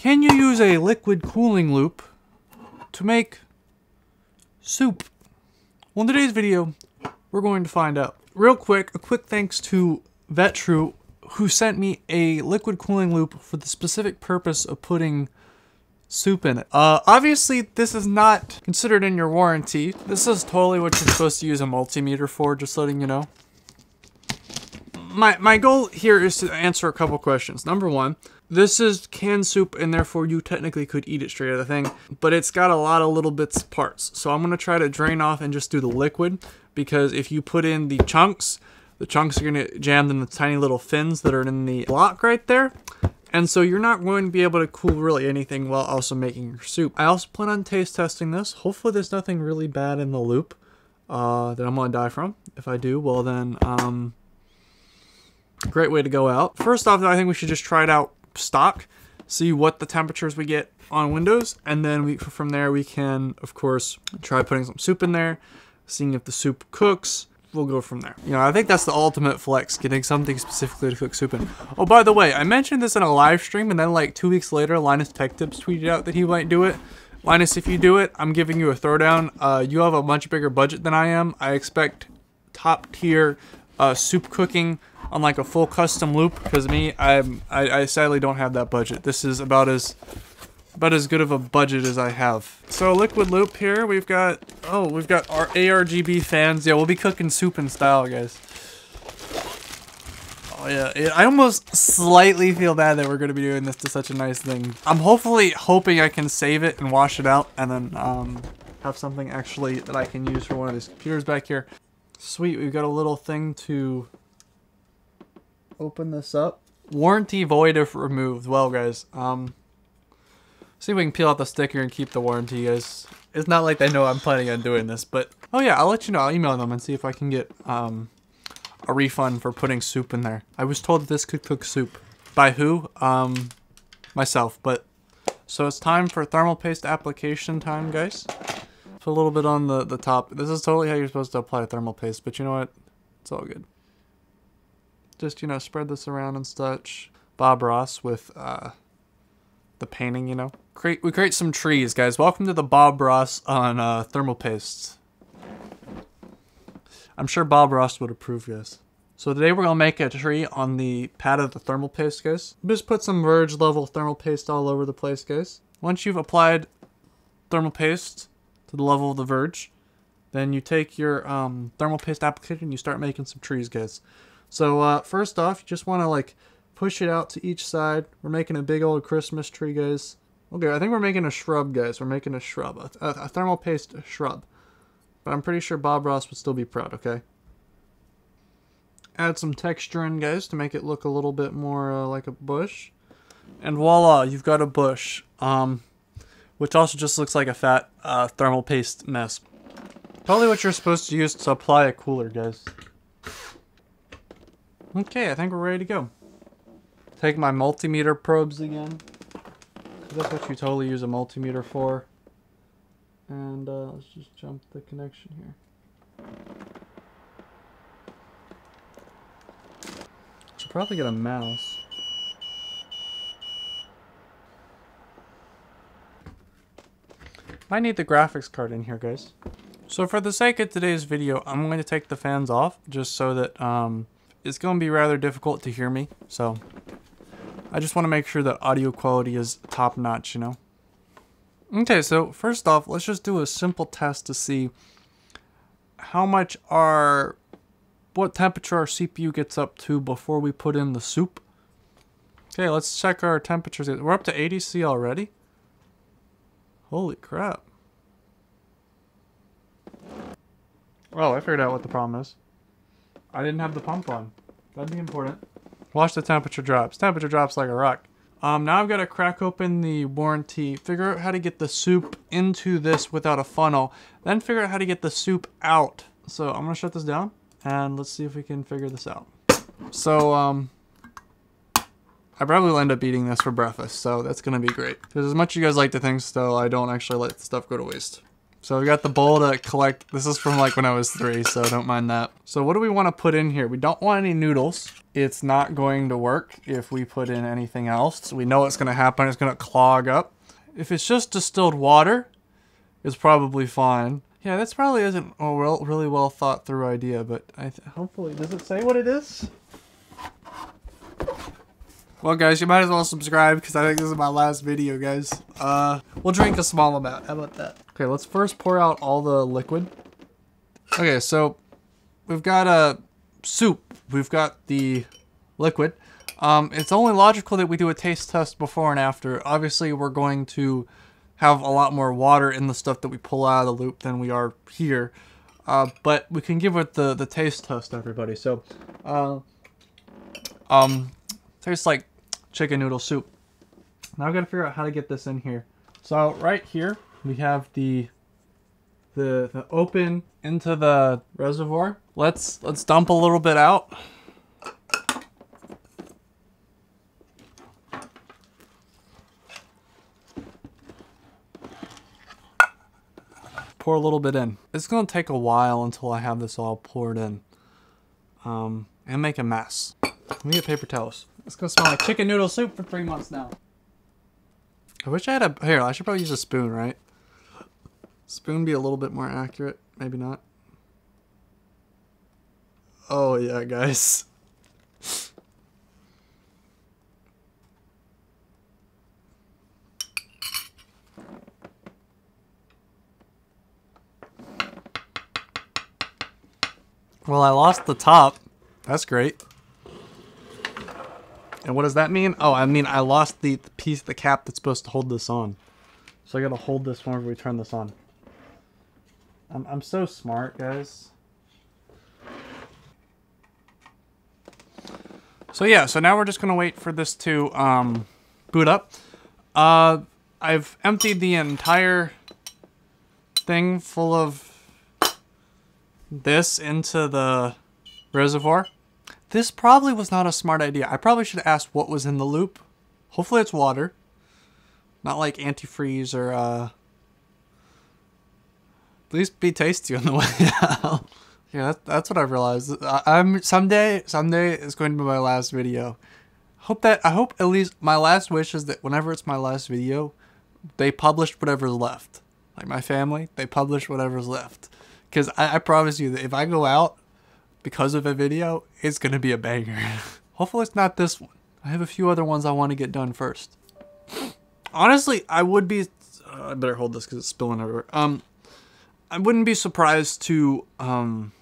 Can you use a liquid cooling loop to make soup? Well, in today's video, we're going to find out. Real quick, a quick thanks to Vetroo, who sent me a liquid cooling loop for the specific purpose of putting soup in it. Uh, obviously, this is not considered in your warranty. This is totally what you're supposed to use a multimeter for, just letting you know. My, my goal here is to answer a couple questions. Number one, this is canned soup and therefore you technically could eat it straight out of the thing, but it's got a lot of little bits parts. So I'm going to try to drain off and just do the liquid because if you put in the chunks, the chunks are going to jam in the tiny little fins that are in the block right there. And so you're not going to be able to cool really anything while also making your soup. I also plan on taste testing this. Hopefully there's nothing really bad in the loop uh, that I'm to die from. If I do, well then, um, great way to go out. First off, I think we should just try it out stock, see what the temperatures we get on Windows, and then we from there we can, of course, try putting some soup in there, seeing if the soup cooks, we'll go from there. You know, I think that's the ultimate flex, getting something specifically to cook soup in. Oh, by the way, I mentioned this in a live stream, and then like two weeks later, Linus Tech Tips tweeted out that he might do it. Linus, if you do it, I'm giving you a throwdown. Uh, you have a much bigger budget than I am. I expect top tier uh, soup cooking on like a full custom loop because me, I'm, I, I sadly don't have that budget. This is about as about as good of a budget as I have. So liquid loop here, we've got, oh, we've got our ARGB fans. Yeah, we'll be cooking soup in style, guys. Oh yeah, it, I almost slightly feel bad that we're to be doing this to such a nice thing. I'm hopefully hoping I can save it and wash it out and then um, have something actually that I can use for one of these computers back here. Sweet, we've got a little thing to open this up. Warranty void if removed. Well, guys, um, see if we can peel out the sticker and keep the warranty, guys. It's not like they know I'm planning on doing this, but oh yeah, I'll let you know. I'll email them and see if I can get um a refund for putting soup in there. I was told that this could cook soup. By who? Um, myself. But so it's time for thermal paste application time, guys. Put a little bit on the the top. This is totally how you're supposed to apply thermal paste, but you know what? It's all good just, you know, spread this around and such. Bob Ross with uh, the painting, you know. Create We create some trees, guys. Welcome to the Bob Ross on uh, thermal paste. I'm sure Bob Ross would approve, guys. So today we're to make a tree on the pad of the thermal paste, guys. Just put some verge level thermal paste all over the place, guys. Once you've applied thermal paste to the level of the verge, then you take your um, thermal paste applicator and you start making some trees, guys. So uh, first off, you just want to like push it out to each side. We're making a big old Christmas tree, guys. Okay, I think we're making a shrub, guys. We're making a shrub, a, a, thermal paste shrub. But I'm pretty sure Bob Ross would still be proud, okay? Add some texture in, guys, to make it look a little bit more uh, like a bush. And voila, you've got a bush. Um, which also just looks like a fat uh, thermal paste mess. Probably what you're supposed to use to apply a cooler, guys. Okay, I think we're ready to go. Take my multimeter probes again. That's what you totally use a multimeter for. And uh, let's just jump the connection here. Should probably get a mouse. Might need the graphics card in here, guys. So for the sake of today's video, I'm going to take the fans off just so that um, it's going to be rather difficult to hear me, so I just want to make sure that audio quality is top notch, you know. Okay, so first off, let's just do a simple test to see how much our, what temperature our CPU gets up to before we put in the soup. Okay, let's check our temperatures. We're up to 80 C already? Holy crap. Well, I figured out what the problem is. I didn't have the pump on. That'd be important. Watch the temperature drops. Temperature drops like a rock. Um, now I've got to crack open the warranty, figure out how to get the soup into this without a funnel, then figure out how to get the soup out. So I'm going to shut this down, and let's see if we can figure this out. So, um, I probably will end up eating this for breakfast, so that's to be great. Because as much as you guys like to think so, I don't actually let stuff go to waste. So we got the bowl to collect. This is from like when I was three, so don't mind that. So what do we want to put in here? We don't want any noodles. It's not going to work if we put in anything else. We know going to happen. It's going to clog up. If it's just distilled water, it's probably fine. Yeah, this probably isn't a real, really well thought through idea, but I hopefully, does it say what it is? Well, guys, you might as well subscribe because I think this is my last video, guys. Uh, we'll drink a small amount. How about that? Okay, let's first pour out all the liquid. Okay, so we've got a soup. We've got the liquid. Um, it's only logical that we do a taste test before and after. Obviously, we're going to have a lot more water in the stuff that we pull out of the loop than we are here. Uh, but we can give it the, the taste test, everybody. So, uh, um, tastes like chicken noodle soup. Now I've gotta figure out how to get this in here. So right here we have the the the open into the reservoir. Let's let's dump a little bit out. Pour a little bit in. It's gonna take a while until I have this all poured in. Um, and make a mess. Let me get paper towels. It's gonna smell like chicken noodle soup for three months now. I wish I had a, here, I should probably use a spoon, right? Spoon be a little bit more accurate, maybe not. Oh yeah, guys. Well, I lost the top. That's great. And what does that mean? Oh, I mean I lost the, piece, the cap that's supposed to hold this on. So I gotta hold this whenever we turn this on. I'm, I'm so smart, guys. So yeah, so now we're just gonna wait for this to um, boot up. Uh, I've emptied the entire thing full of this into the reservoir. This probably was not a smart idea. I probably should have asked what was in the loop. Hopefully it's water. Not like antifreeze or, uh... At least be tasty on the way out. yeah, that, that's what I realized. I, I'm someday, someday is going to be my last video. Hope that, I hope at least my last wish is that whenever it's my last video, they published whatever's left. Like my family, they publish whatever's left. Because I, I promise you that if I go out because of a video, it's to be a banger. Hopefully it's not this one. I have a few other ones I want to get done first. Honestly, I would be... Uh, I better hold this because it's spilling everywhere. Um, I wouldn't be surprised to, um,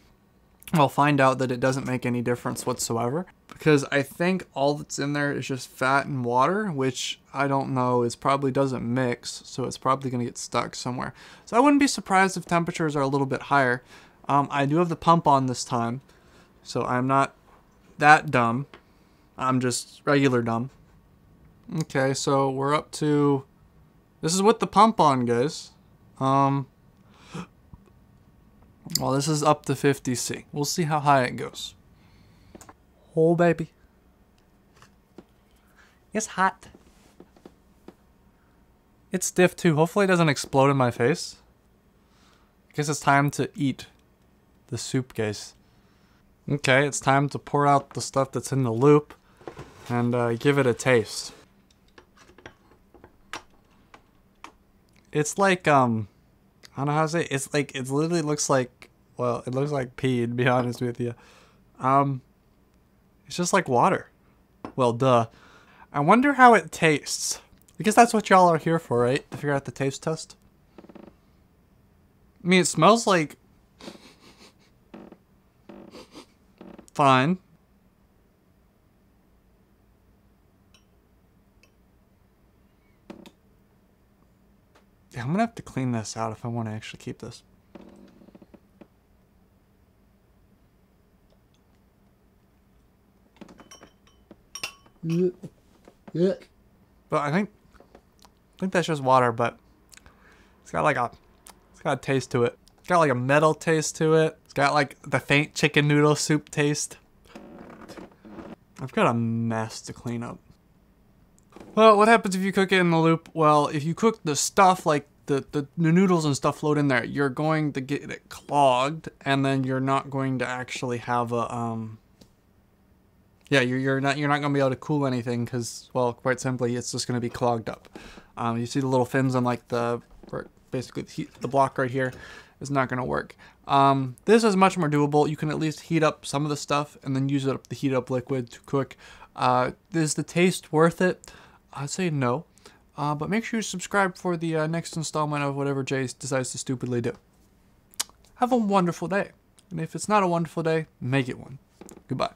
well, find out that it doesn't make any difference whatsoever. Because I think all that's in there is just fat and water, which I don't know, is probably doesn't mix, so it's probably going to get stuck somewhere. So I wouldn't be surprised if temperatures are a little bit higher. Um, I do have the pump on this time, so I'm not that dumb. I'm just regular dumb. Okay, so we're up to... This is with the pump on, guys. Um, well, this is up to 50C. We'll see how high it goes. Oh, baby. It's hot. It's stiff, too. Hopefully it doesn't explode in my face. I guess it's time to eat the soup guys. Okay, it's time to pour out the stuff that's in the loop and uh, give it a taste. It's like, um, I don't know how to say it. It's like, it literally looks like, well, it looks like pee, to be honest with you. Um, it's just like water. Well, duh. I wonder how it tastes. Because that's what y'all are here for, right? To figure out the taste test. I mean, it smells like fine. Yeah, I'm gonna have to clean this out if I want to actually keep this. Yeah. But I think I think that's just water, but it's got like a it's got a taste to it. It's got like a metal taste to it. Got like the faint chicken noodle soup taste. I've got a mess to clean up. Well, what happens if you cook it in the loop? Well, if you cook the stuff like the, the the noodles and stuff float in there, you're going to get it clogged, and then you're not going to actually have a um. Yeah, you're, you're not you're not gonna be able to cool anything because well, quite simply, it's just gonna be clogged up. Um, you see the little fins on like the basically the, heat, the block right here is not gonna work. Um, this is much more doable. You can at least heat up some of the stuff and then use it up the heat up liquid to cook. Uh, is the taste worth it? I'd say no. Uh, but make sure you subscribe for the uh, next installment of whatever Jay decides to stupidly do. Have a wonderful day. And if it's not a wonderful day, make it one. Goodbye.